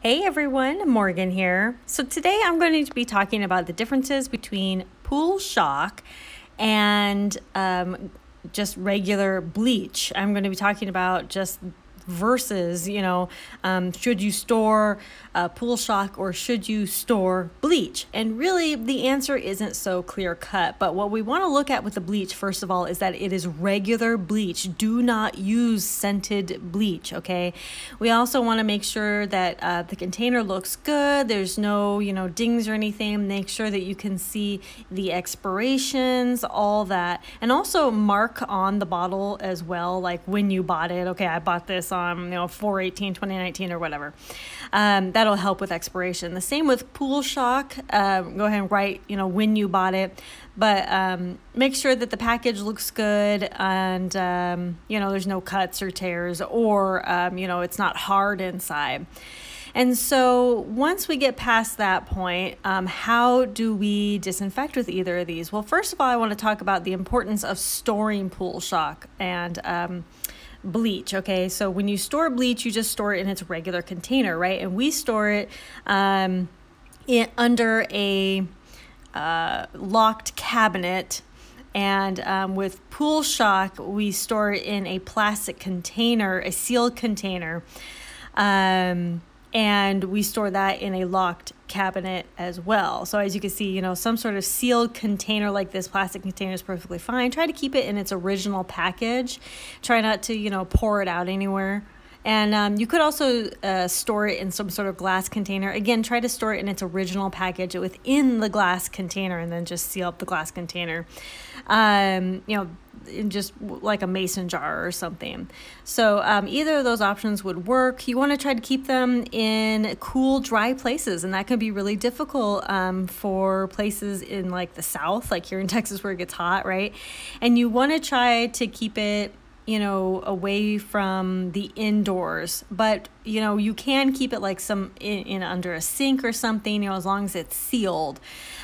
Hey everyone, Morgan here. So today I'm going to be talking about the differences between pool shock and um, just regular bleach. I'm going to be talking about just versus, you know, um, should you store uh, pool shock or should you store bleach? And really, the answer isn't so clear cut. But what we want to look at with the bleach, first of all, is that it is regular bleach. Do not use scented bleach, okay? We also want to make sure that uh, the container looks good. There's no, you know, dings or anything. Make sure that you can see the expirations, all that. And also mark on the bottle as well, like when you bought it. Okay, I bought this on, you know, 418, 2019 or whatever. Um, that'll help with expiration. The same with pool shock. Um, go ahead and write, you know, when you bought it, but um, make sure that the package looks good and, um, you know, there's no cuts or tears or, um, you know, it's not hard inside. And so once we get past that point, um, how do we disinfect with either of these? Well, first of all, I want to talk about the importance of storing pool shock and um, bleach. Okay, so when you store bleach, you just store it in its regular container, right? And we store it um, in, under a uh, locked cabinet. And um, with pool shock, we store it in a plastic container, a sealed container. Um, and we store that in a locked cabinet as well. So as you can see, you know, some sort of sealed container like this plastic container is perfectly fine. Try to keep it in its original package. Try not to, you know, pour it out anywhere. And um, you could also uh, store it in some sort of glass container. Again, try to store it in its original package within the glass container and then just seal up the glass container. Um, you know, in just like a mason jar or something. So um, either of those options would work. You want to try to keep them in cool, dry places, and that can be really difficult um, for places in like the south, like here in Texas where it gets hot, right? And you want to try to keep it you know, away from the indoors. But, you know, you can keep it like some in, in under a sink or something, you know, as long as it's sealed.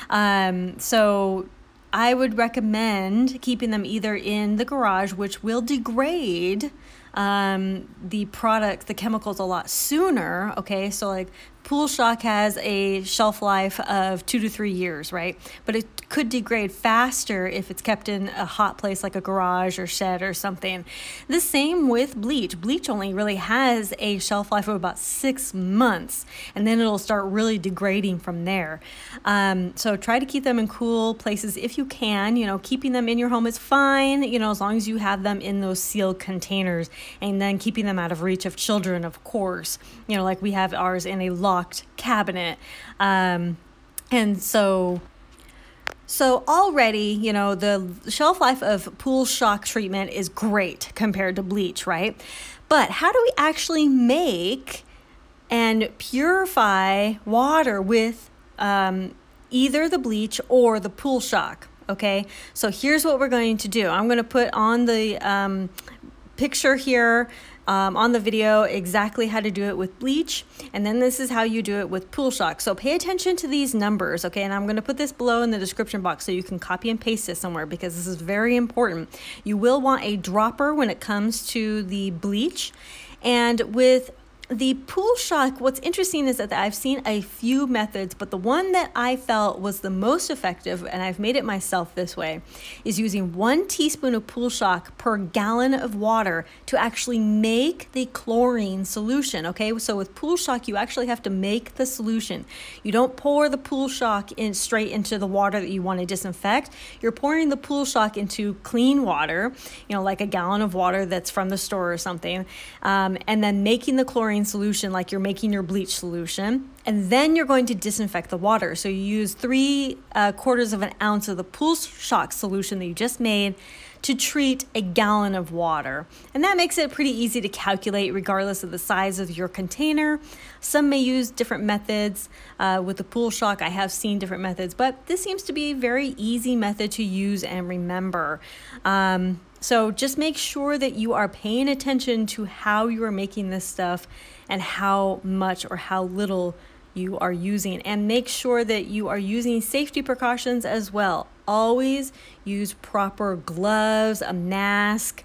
Um, so I would recommend keeping them either in the garage, which will degrade um, the product, the chemicals a lot sooner. Okay, so like pool shock has a shelf life of two to three years, right? But it could degrade faster if it's kept in a hot place like a garage or shed or something. The same with bleach. Bleach only really has a shelf life of about six months, and then it'll start really degrading from there. Um, so try to keep them in cool places if you can. You know, keeping them in your home is fine, you know, as long as you have them in those sealed containers, and then keeping them out of reach of children, of course. You know, like we have ours in a locked cabinet. Um, and so so already, you know, the shelf life of pool shock treatment is great compared to bleach, right? But how do we actually make and purify water with um, either the bleach or the pool shock? Okay, so here's what we're going to do. I'm going to put on the um, picture here um, on the video exactly how to do it with bleach and then this is how you do it with pool shock. So pay attention to these numbers okay? And I'm going to put this below in the description box so you can copy and paste this somewhere because this is very important. You will want a dropper when it comes to the bleach and with the pool shock, what's interesting is that I've seen a few methods, but the one that I felt was the most effective, and I've made it myself this way, is using one teaspoon of pool shock per gallon of water to actually make the chlorine solution. Okay, so with pool shock, you actually have to make the solution. You don't pour the pool shock in straight into the water that you want to disinfect. You're pouring the pool shock into clean water, you know, like a gallon of water that's from the store or something, um, and then making the chlorine chlorine solution like you're making your bleach solution. And then you're going to disinfect the water. So you use three uh, quarters of an ounce of the pool shock solution that you just made to treat a gallon of water. And that makes it pretty easy to calculate regardless of the size of your container. Some may use different methods. Uh, with the pool shock, I have seen different methods, but this seems to be a very easy method to use and remember. Um, so just make sure that you are paying attention to how you are making this stuff and how much or how little you are using. And make sure that you are using safety precautions as well. Always use proper gloves, a mask,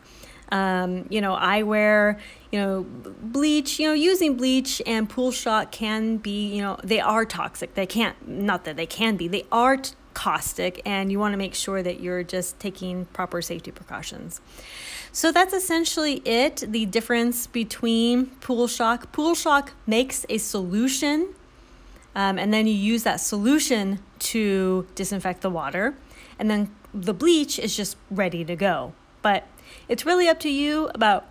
um, you know, eyewear. you know, bleach, you know, using bleach and pool shock can be, you know, they are toxic. They can't, not that they can be, they are caustic, and you want to make sure that you're just taking proper safety precautions. So that's essentially it the difference between pool shock. Pool shock makes a solution, um, and then you use that solution to disinfect the water, and then the bleach is just ready to go. But it's really up to you about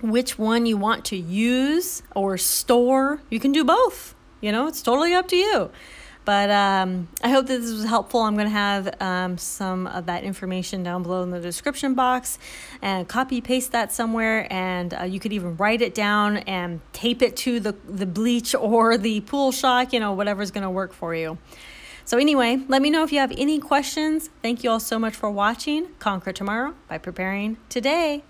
which one you want to use or store. You can do both. You know, it's totally up to you. But um, I hope that this was helpful. I'm going to have um, some of that information down below in the description box and copy paste that somewhere. And uh, you could even write it down and tape it to the, the bleach or the pool shock, you know, whatever's going to work for you. So, anyway, let me know if you have any questions. Thank you all so much for watching. Conquer tomorrow by preparing today.